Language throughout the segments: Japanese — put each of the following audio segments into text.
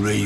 グレ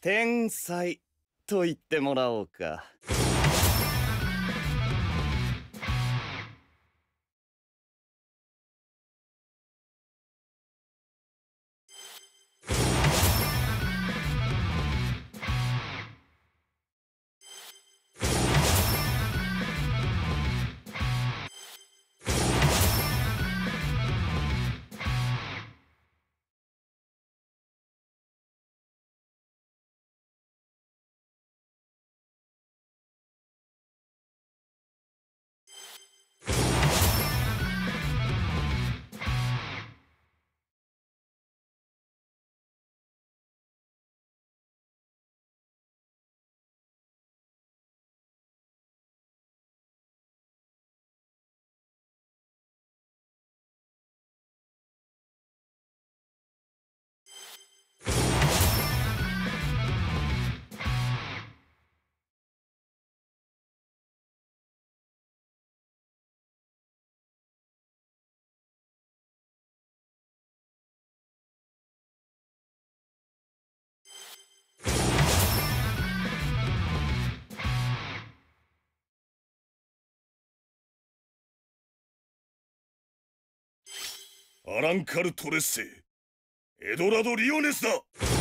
天才と言ってもらおうか。アランカル・トレッセエドラド・リオネスだ。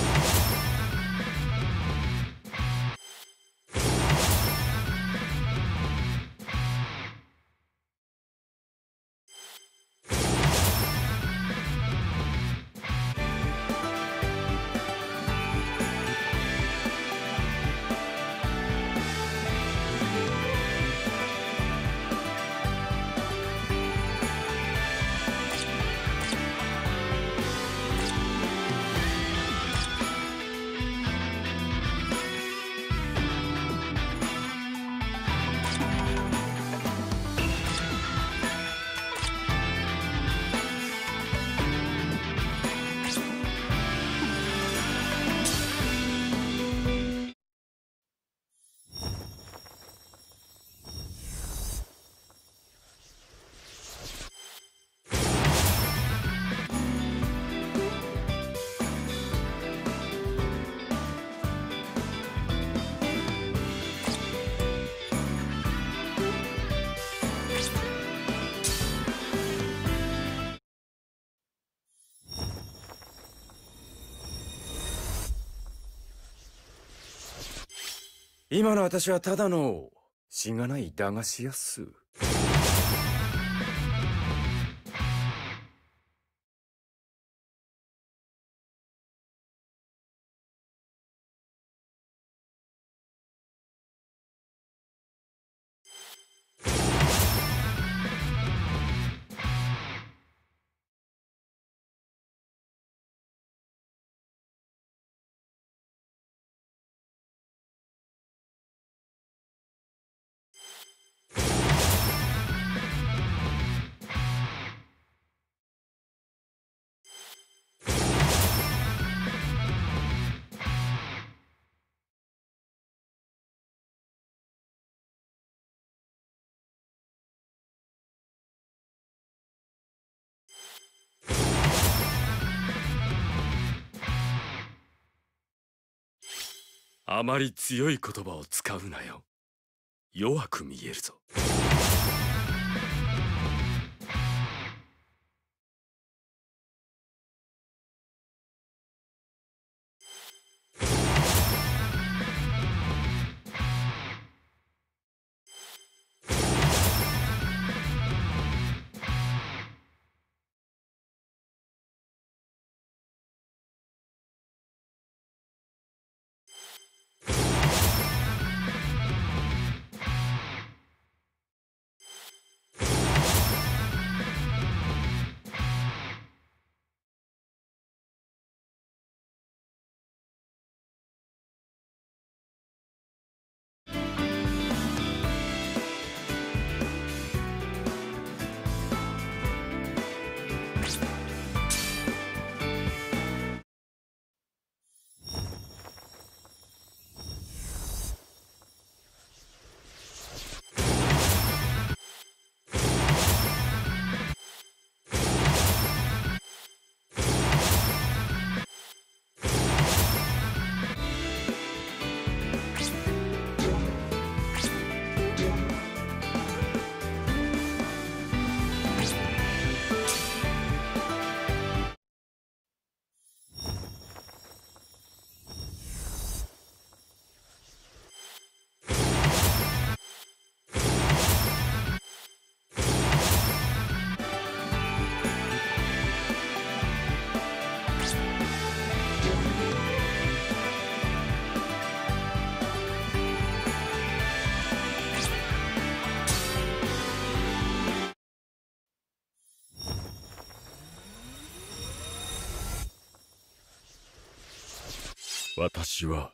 今の私はただのしがない駄菓子屋っす。あまり強い言葉を使うなよ。弱く見えるぞ。私は、